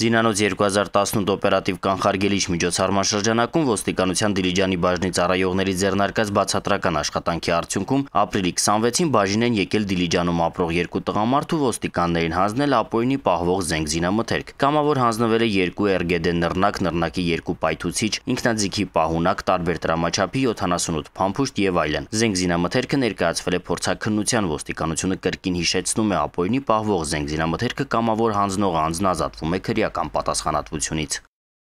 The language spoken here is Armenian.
Զինանոց 2018 օպերատիվ կանխարգելիչ միջոցառման շրջանակում ոստիկանության Դիլիջանի բաժնի ծառայողների ձեռնարկած բացատրական աշխատանքի արդյունքում ապրիլի 26-ին բաժին են եկել Դիլիջանում ապրող երկու տղամարդ ու ոստիկաններին հանձնել ապօրինի պահվող զենք զինամթերք։ Կամավոր հանձնվել է երկու RGD նռնակ, նռնակի երկու պայթուցիչ, ինքնաձիգի պահունակ, տարբեր դրամաչափի 78 փամփուշտ եւ այլն։ Զենք զինամթերքը ներկայացվել է փորձաքննության ոստիկանությունը կրկին հիշեցնում է ապօրինի պահվող զենք զինամթերքը կամավոր հանձնողը անձնազատվում է քրեական պատասխանատվությունից։